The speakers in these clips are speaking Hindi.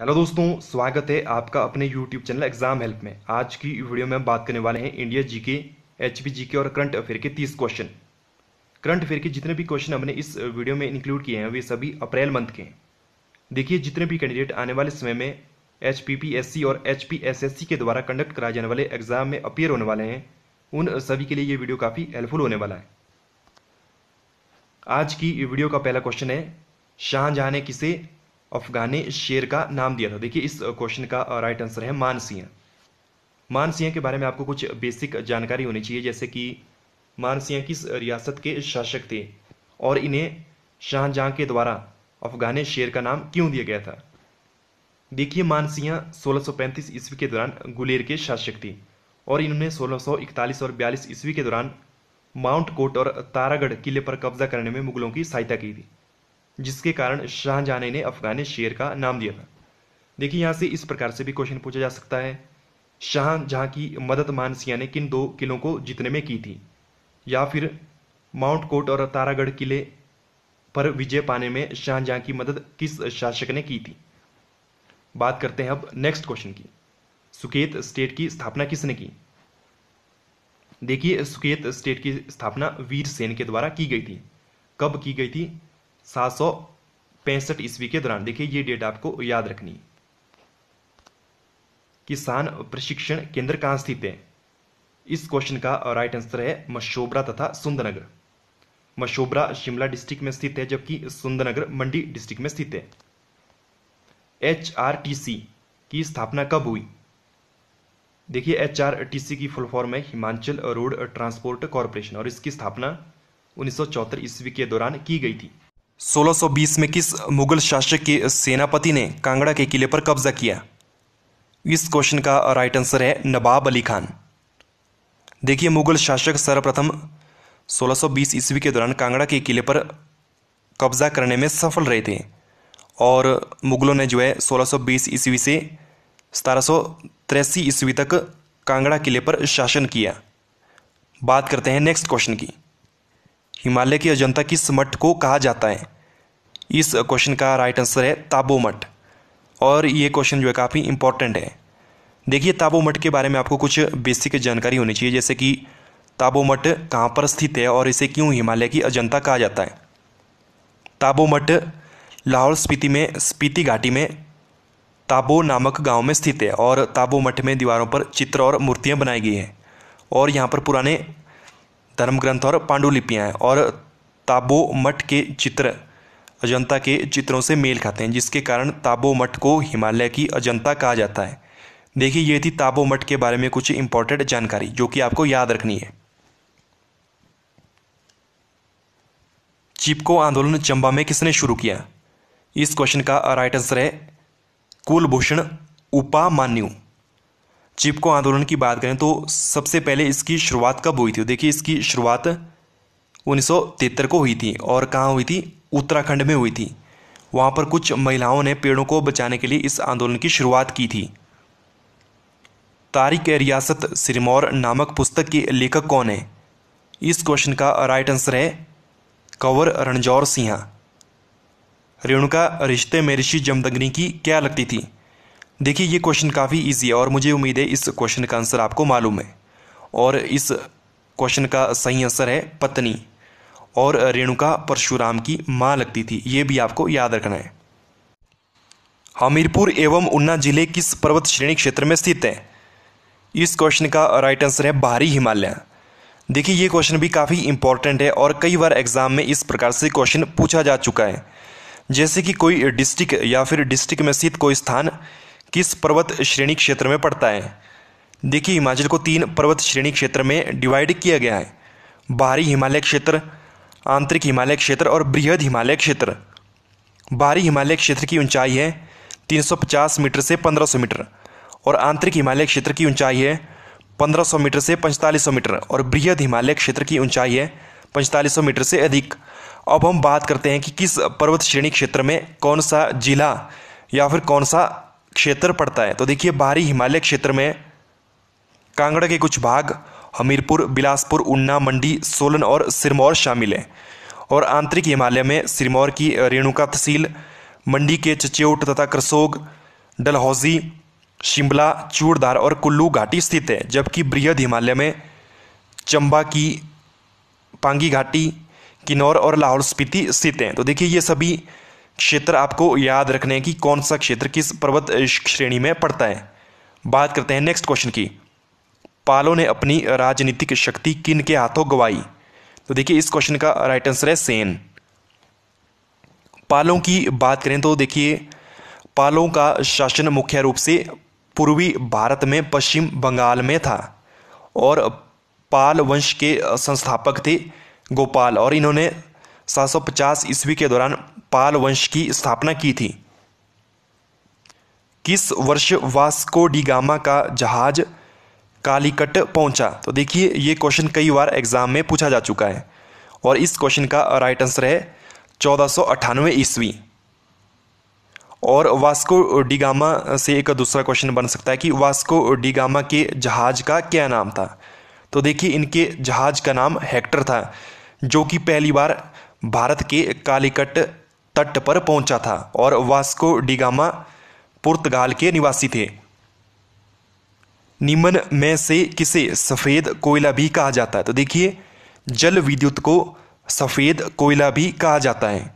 हेलो दोस्तों, स्वागत है आपका अपने यूट्यूब चैनल एग्ज़ाम हेल्प में। आज की वीडियो में हम बात करने वाले हैं India GK H P GK और करंट अफेयर के तीस क्वेश्चन करंट अफेयर के जितने भी क्वेश्चन हमने इस वीडियो में इंक्लूड किए हैं, वे सभी अप्रैल मंथ के हैं। देखिए, जितने भी कैंडिडेट आने वाले समय में H P P S C और एच के द्वारा कंडक्ट कराए जाने वाले एग्ज़ाम में अपियर होने वाले हैं, उन सभी के लिए ये वीडियो काफ़ी हेल्पफुल होने वाला है। आज की वीडियो का पहला क्वेश्चन है, शाहजहां ने किसे अफगानी शेर का नाम दिया था। देखिए, इस क्वेश्चन का राइट आंसर है मानसिंह। मानसिंह के बारे में आपको कुछ बेसिक जानकारी होनी चाहिए, जैसे कि मानसिंह किस रियासत के शासक थे और इन्हें शाहजहां के द्वारा अफगानी शेर का नाम क्यों दिया गया था? देखिए, मानसिंह 1635 ईस्वी के दौरान गुलेर के शासक थे और इन्होंने 1641 और 42 ईस्वी के दौरान माउंट कोट और तारागढ़ किले पर कब्जा करने में मुगलों की सहायता की थी। जिसके कारण शाहजहां ने अफगानी शेर का नाम दिया था। देखिए, यहाँ से इस प्रकार से भी क्वेश्चन पूछा जा सकता है, शाहजहां की मदद मानसिया ने किन दो किलों को जीतने में की थी? या फिर माउंट कोट और तारागढ़ किले पर विजय पाने में शाहजहां की मदद किस शासक ने की थी? बात करते हैं अब नेक्स्ट क्वेश्चन की। सुकेत स्टेट की स्थापना किसने की? देखिए, सुकेत स्टेट की स्थापना वीर सेन के द्वारा की गई थी। कब की गई थी? सात सौ पैंसठ ईस्वी के दौरान। देखिए, ये डेट आपको याद रखनी किसान प्रशिक्षण केंद्र कहाँ स्थित है? इस क्वेश्चन का राइट आंसर है मशोबरा तथा सुंदरनगर। मशोबरा शिमला डिस्ट्रिक्ट में स्थित है, जबकि सुंदरनगर मंडी डिस्ट्रिक्ट में स्थित है। एच आर टी सी की स्थापना कब हुई? देखिए, एच आर टी सी की फुल फॉर्म है हिमाचल रोड ट्रांसपोर्ट कॉरपोरेशन और इसकी स्थापना उन्नीस ईस्वी के दौरान की गई थी। 1620 में किस मुगल शासक के सेनापति ने कांगड़ा के किले पर कब्जा किया? इस क्वेश्चन का राइट आंसर है नवाब अली खान। देखिए, मुगल शासक सर्वप्रथम 1620 ईस्वी के दौरान कांगड़ा के किले पर कब्जा करने में सफल रहे थे और मुगलों ने जो है 1620 ईस्वी से सतारह ईस्वी तक कांगड़ा किले पर शासन किया। बात करते हैं नेक्स्ट क्वेश्चन की। हिमालय की अजंता किस मठ को कहा जाता है। इस क्वेश्चन का राइट आंसर है ताबो मठ। और ये क्वेश्चन जो है काफ़ी इंपॉर्टेंट है। देखिए, ताबो मठ के बारे में आपको कुछ बेसिक जानकारी होनी चाहिए, जैसे कि ताबो मठ कहाँ पर स्थित है और इसे क्यों हिमालय की अजंता कहा जाता है। ताबो मठ लाहौल स्पीति में, स्पीति घाटी में, ताबो नामक गाँव में स्थित है और ताबो मठ में दीवारों पर चित्र और मूर्तियाँ बनाई गई हैं। और यहाँ पर पुराने धर्म ग्रंथ और पांडुलिपियाँ हैं और ताबो मठ के चित्र अजंता के चित्रों से मेल खाते हैं, जिसके कारण ताबो मठ को हिमालय की अजंता कहा जाता है। देखिए, ये थी ताबो मठ के बारे में कुछ इंपॉर्टेंट जानकारी, जो कि आपको याद रखनी है। चिपको आंदोलन चंबा में किसने शुरू किया? इस क्वेश्चन का राइट आंसर है कुलभूषण उपामान्यू। चिपको आंदोलन की बात करें तो सबसे पहले इसकी शुरुआत कब हुई थी? देखिए, इसकी शुरुआत उन्नीस सौ तिहत्तर को हुई थी और कहाँ हुई थी? उत्तराखंड में हुई थी। वहाँ पर कुछ महिलाओं ने पेड़ों को बचाने के लिए इस आंदोलन की शुरुआत की थी। तारिक रियासत सिरमौर नामक पुस्तक के लेखक कौन है? इस क्वेश्चन का राइट आंसर है कंवर रणजौर सिंहा। रेणुका रिश्ते में ऋषि जमदग्नि की क्या लगती थी? देखिए, ये क्वेश्चन काफ़ी इजी है और मुझे उम्मीद है इस क्वेश्चन का आंसर आपको मालूम है। और इस क्वेश्चन का सही आंसर है पत्नी और रेणुका परशुराम की माँ लगती थी। ये भी आपको याद रखना है। हमीरपुर एवं उन्ना ज़िले किस पर्वत श्रेणी क्षेत्र में स्थित है? इस क्वेश्चन का राइट आंसर है बाहरी हिमालय। देखिए, ये क्वेश्चन भी काफ़ी इंपॉर्टेंट है और कई बार एग्ज़ाम में इस प्रकार से क्वेश्चन पूछा जा चुका है। जैसे कि कोई डिस्ट्रिक्ट या फिर डिस्ट्रिक्ट में स्थित कोई स्थान किस पर्वत श्रेणी क्षेत्र में पड़ता है? देखिए, हिमाचल को तीन पर्वत श्रेणी क्षेत्र में डिवाइड किया गया है। बाहरी हिमालय क्षेत्र, आंतरिक हिमालय क्षेत्र और बृहद हिमालय क्षेत्र। बाहरी हिमालय क्षेत्र की ऊंचाई है 350 मीटर से 1500 मीटर और आंतरिक हिमालय क्षेत्र की ऊंचाई है 1500 मीटर से 4500 मीटर और बृहद हिमालय क्षेत्र की ऊंचाई है 4500 मीटर से अधिक। अब हम बात करते हैं कि किस पर्वत श्रेणी क्षेत्र में कौन सा जिला या फिर कौन सा क्षेत्र पड़ता है। तो देखिए, बाहरी हिमालय क्षेत्र में कांगड़ा के कुछ भाग, हमीरपुर, बिलासपुर उन्ना मंडी, सोलन और सिरमौर शामिल हैं। और आंतरिक हिमालय में सिरमौर की रेणुका तहसील, मंडी के चचेउट तथा करसोग, डलहौजी, शिमला चूड़धार और कुल्लू घाटी स्थित है। जबकि बृहद हिमालय में चंबा की पांगी घाटी, किन्नौर और लाहौल स्पीति स्थित हैं। तो देखिए, ये सभी क्षेत्र आपको याद रखने कि कौन सा क्षेत्र किस पर्वत श्रेणी में पड़ता है? बात करते हैं नेक्स्ट क्वेश्चन की। पालो ने अपनी राजनीतिक शक्ति किन के हाथों गवाई? तो देखिए, इस क्वेश्चन का राइट आंसर है सेन पालों की बात करें तो देखिए, पालों का शासन मुख्य रूप से पूर्वी भारत में पश्चिम बंगाल में था और पाल वंश के संस्थापक थे गोपाल और इन्होंने 750 ईस्वी के दौरान पाल वंश की स्थापना की थी। किस वर्ष वास्को डी गामा का जहाज़ कालीकट पहुँचा? तो देखिए, ये क्वेश्चन कई बार एग्ज़ाम में पूछा जा चुका है। और इस क्वेश्चन का राइट आंसर है चौदह सौ अट्ठानवे ईस्वी। और वास्को डिगामा से एक दूसरा क्वेश्चन बन सकता है कि वास्को डिगामा के जहाज़ का क्या नाम था? तो देखिए, इनके जहाज़ का नाम हेक्टर था, जो कि पहली बार भारत के कालीकट तट पर पहुँचा था और वास्को डिगामा पुर्तगाल के निवासी थे। निम्न में से किसे सफ़ेद कोयला भी कहा जाता है? तो देखिए, जल विद्युत को सफ़ेद कोयला भी कहा जाता है।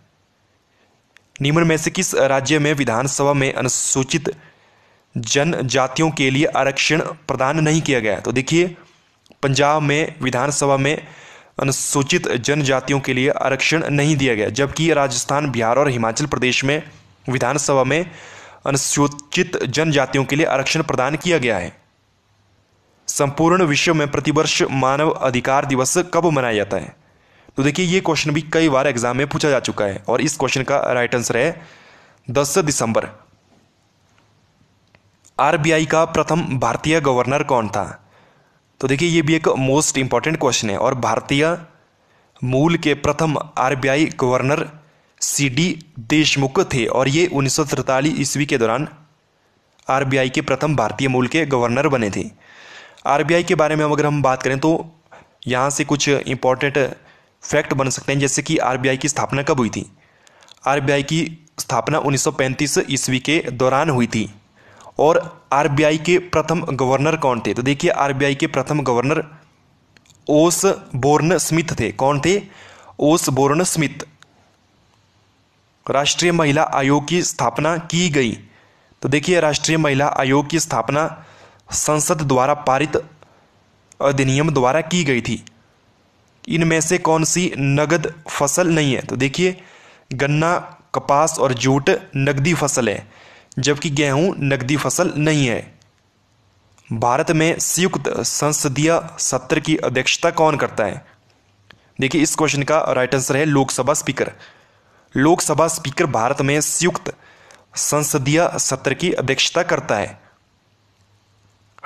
निम्न में से किस राज्य में विधानसभा में अनुसूचित जनजातियों के लिए आरक्षण प्रदान नहीं किया गया? तो देखिए, पंजाब में विधानसभा में अनुसूचित जनजातियों के लिए आरक्षण नहीं दिया गया, जबकि राजस्थान, बिहार और हिमाचल प्रदेश में विधानसभा में अनुसूचित जनजातियों के लिए आरक्षण प्रदान किया गया है। संपूर्ण विश्व में प्रतिवर्ष मानव अधिकार दिवस कब मनाया जाता है? तो देखिए, ये क्वेश्चन भी कई बार एग्ज़ाम में पूछा जा चुका है और इस क्वेश्चन का राइट आंसर है दस दिसंबर। आरबीआई का प्रथम भारतीय गवर्नर कौन था? तो देखिए, ये भी एक मोस्ट इंपॉर्टेंट क्वेश्चन है। और भारतीय मूल के प्रथम RBI governor C D Deshmukh थे और ये उन्नीस सौ ईस्वी के दौरान आरबीआई के प्रथम भारतीय मूल के गवर्नर बने थे। आरबीआई के बारे में अगर हम बात करें तो यहाँ से कुछ इंपॉर्टेंट फैक्ट बन सकते हैं, जैसे कि आरबीआई की स्थापना कब हुई थी? आरबीआई की स्थापना 1935 ईस्वी के दौरान हुई थी। और आरबीआई के प्रथम गवर्नर कौन थे? तो देखिए, आरबीआई के प्रथम गवर्नर ओस बोर्न स्मिथ थे। कौन थे? ओस बोर्न स्मिथ। राष्ट्रीय महिला आयोग की स्थापना की गई। तो देखिए, राष्ट्रीय महिला आयोग की स्थापना संसद द्वारा पारित अधिनियम द्वारा की गई थी। इनमें से कौन सी नगद फ़सल नहीं है? तो देखिए, गन्ना, कपास और जूट नगदी फ़सल है। जबकि गेहूँ नकदी फ़सल नहीं है। भारत में संयुक्त संसदीय सत्र की अध्यक्षता कौन करता है? देखिए, इस क्वेश्चन का राइट आंसर है लोकसभा स्पीकर लोकसभा स्पीकर भारत में संयुक्त संसदीय सत्र की अध्यक्षता करता है।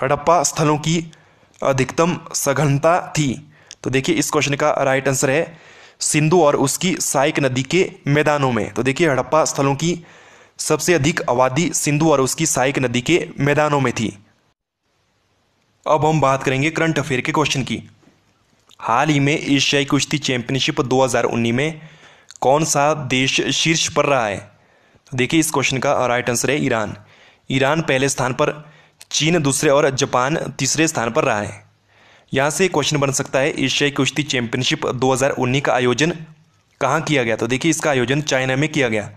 हड़प्पा स्थलों की अधिकतम सघनता थी। तो देखिए, इस क्वेश्चन का राइट आंसर है सिंधु और उसकी साइक नदी के मैदानों में। तो देखिए, हड़प्पा स्थलों की सबसे अधिक आबादी सिंधु और उसकी सहायक नदी के मैदानों में थी। अब हम बात करेंगे करंट अफेयर के क्वेश्चन की। हाल ही में एशियाई कुश्ती चैंपियनशिप 2019 में कौन सा देश शीर्ष पर रहा है? तो देखिए इस क्वेश्चन का राइट आंसर है ईरान। ईरान पहले स्थान पर, चीन दूसरे और जापान तीसरे स्थान पर रहा है। यहाँ से क्वेश्चन बन सकता है, एशियाई कुश्ती चैंपियनशिप 2019 का आयोजन कहाँ किया गया? तो देखिए इसका आयोजन चाइना में किया गया।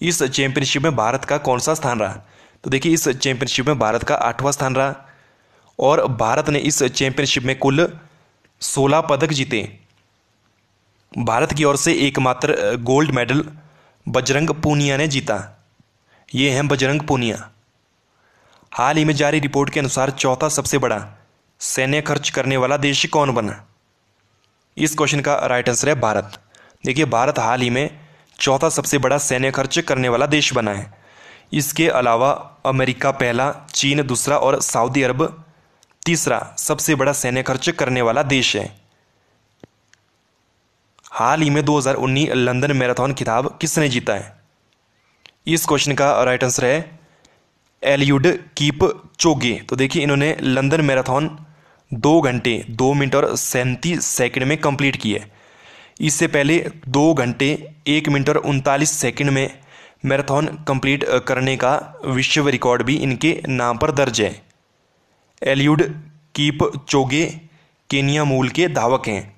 इस चैंपियनशिप में भारत का कौन सा स्थान रहा? तो देखिए, इस चैंपियनशिप में भारत का आठवां स्थान रहा और भारत ने इस चैंपियनशिप में कुल सोलह पदक जीते। भारत की ओर से एकमात्र गोल्ड मेडल बजरंग पूनिया ने जीता। ये हैं बजरंग पूनिया। हाल ही में जारी रिपोर्ट के अनुसार चौथा सबसे बड़ा सैन्य खर्च करने वाला देश कौन बना? इस क्वेश्चन का राइट आंसर है भारत। देखिए, भारत हाल ही में चौथा सबसे बड़ा सैन्य खर्च करने वाला देश बना है। इसके अलावा अमेरिका पहला, चीन दूसरा और सऊदी अरब तीसरा सबसे बड़ा सैन्य खर्च करने वाला देश है। हाल ही में 2019 लंदन मैराथन खिताब किसने जीता है? इस क्वेश्चन का राइट आंसर है एलियुड कीप चोगे। तो देखिए, इन्होंने लंदन मैराथन दो घंटे, दो मिनट और सैंतीस सेकंड में कंप्लीट की है। इससे पहले दो घंटे, एक मिनट और उनतालीस सेकंड में मैराथन कंप्लीट करने का विश्व रिकॉर्ड भी इनके नाम पर दर्ज है। एलियुड कीप चोगे, केनिया मूल के धावक हैं।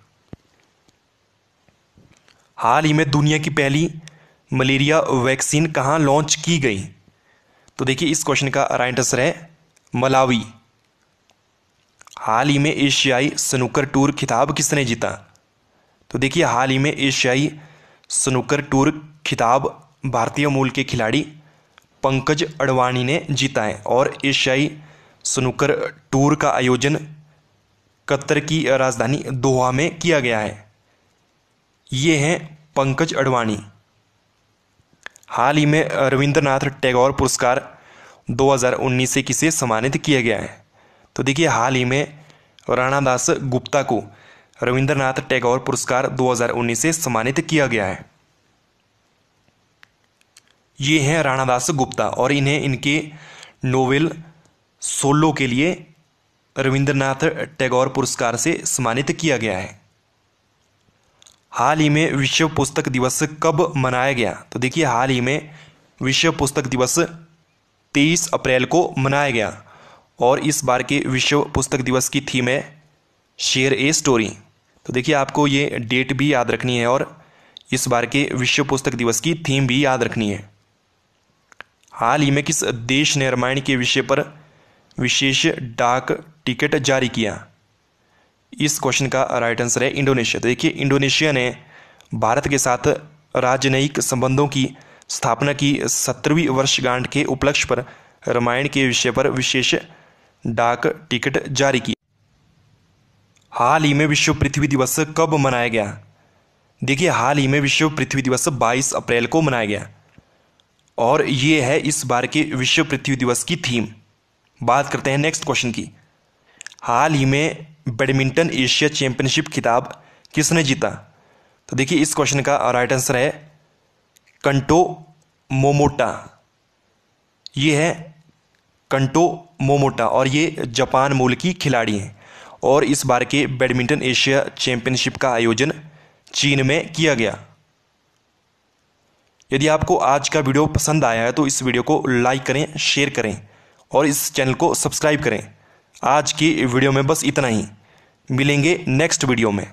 हाल ही में दुनिया की पहली मलेरिया वैक्सीन कहाँ लॉन्च की गई? तो देखिए, इस क्वेश्चन का राइट आंसर है मलावी। हाल ही में एशियाई स्नूकर टूर खिताब किसने जीता? तो देखिए, हाल ही में एशियाई स्नूकर टूर खिताब भारतीय मूल के खिलाड़ी पंकज अडवाणी ने जीता है और एशियाई स्नूकर टूर का आयोजन कतर की राजधानी दोहा में किया गया है। ये हैं पंकज अडवाणी। हाल ही में रविंद्रनाथ टैगोर पुरस्कार 2019 से किसे सम्मानित किया गया है? तो देखिए, हाल ही में राणा दास गुप्ता को रविंद्रनाथ टैगोर पुरस्कार 2019 से सम्मानित किया गया है। ये हैं राणादास गुप्ता और इन्हें इनके नोवेल सोलो के लिए रविंद्रनाथ टैगोर पुरस्कार से सम्मानित किया गया है। हाल ही में विश्व पुस्तक दिवस कब मनाया गया? तो देखिए, हाल ही में विश्व पुस्तक दिवस 23 अप्रैल को मनाया गया और इस बार के विश्व पुस्तक दिवस की थीम है शेयर ए स्टोरी। तो देखिए, आपको ये डेट भी याद रखनी है और इस बार के विश्व पुस्तक दिवस की थीम भी याद रखनी है। हाल ही में किस देश ने रामायण के विषय पर विशेष डाक टिकट जारी किया? इस क्वेश्चन का राइट आंसर है इंडोनेशिया। तो देखिए, इंडोनेशिया ने भारत के साथ राजनयिक संबंधों की स्थापना की सत्रहवीं वर्षगांठ के उपलक्ष्य पर रामायण के विषय पर विशेष डाक टिकट जारी की हाल ही में विश्व पृथ्वी दिवस कब मनाया गया? देखिए, हाल ही में विश्व पृथ्वी दिवस 22 अप्रैल को मनाया गया। और ये है इस बार के विश्व पृथ्वी दिवस की थीम। बात करते हैं नेक्स्ट क्वेश्चन की। हाल ही में बैडमिंटन एशिया चैंपियनशिप खिताब किसने जीता? तो देखिए, इस क्वेश्चन का राइट आंसर है कंटो मोमोटा। ये है कंटो मोमोटा और ये जापान मूल की खिलाड़ी हैं। और इस बार के बैडमिंटन एशिया चैंपियनशिप का आयोजन चीन में किया गया। यदि आपको आज का वीडियो पसंद आया है तो इस वीडियो को लाइक करें, शेयर करें और इस चैनल को सब्सक्राइब करें। आज की वीडियो में बस इतना ही। मिलेंगे नेक्स्ट वीडियो में।